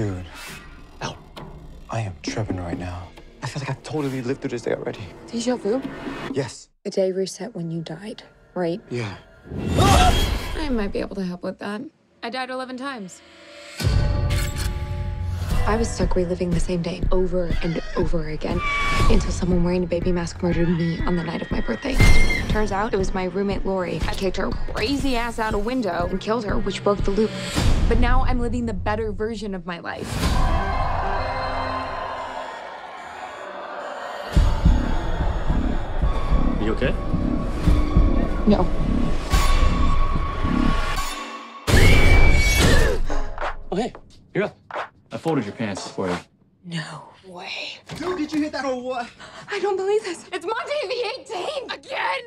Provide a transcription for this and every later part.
Dude. Ow. I am tripping right now. I feel like I've totally lived through this day already. Deja vu? Yes. The day reset when you died, right? Yeah. I might be able to help with that. I died 11 times. I was stuck reliving the same day over and over again until someone wearing a baby mask murdered me on the night of my birthday. Turns out it was my roommate Lori. I kicked her crazy ass out a window and killed her, which broke the loop. But now I'm living the better version of my life. You okay? No. Oh, hey, you're up. I folded your pants for you. No way. Dude, did you hit that or what? I don't believe this. It's Monday the 18th again.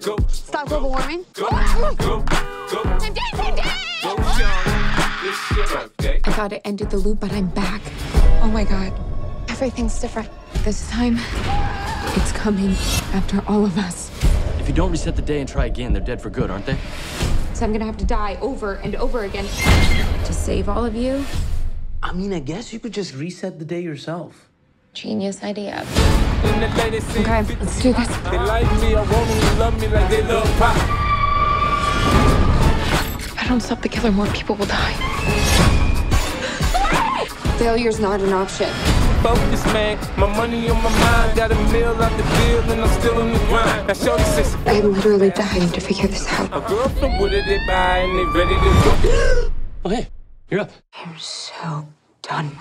Go, Stop global warming. Ah! go, go, go, I'm dead, I'm go, Sean. It's your. I thought it ended the loop, but I'm back. Oh my god. Everything's different. This time, it's coming after all of us. If you don't reset the day and try again, they're dead for good, aren't they? So I'm gonna have to die over and over again to save all of you. I mean, I guess you could just reset the day yourself. Genius idea. In the latest scene, Okay, let's do this. They like me, I want them to love me like they love pop. If I don't stop the killer, more people will die. Failure's not an option. Focus, man. My money on my mind. Got a meal out the bill, and I'm still on the grind. Now, Shorty says, I am literally dying to figure this out. a girl from Wooded, they buy, and they ready to go. Oh, hey, you're up. I'm so done.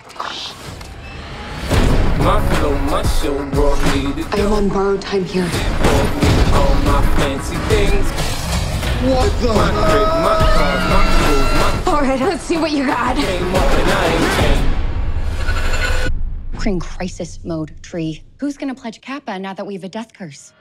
My flow, my show brought me to I am on borrowed time here. brought me all my fancy things. What the? My crib, my car, my clothes, my All right, let's see what you got. We're in crisis mode, Tree. Who's gonna pledge Kappa now that we have a death curse?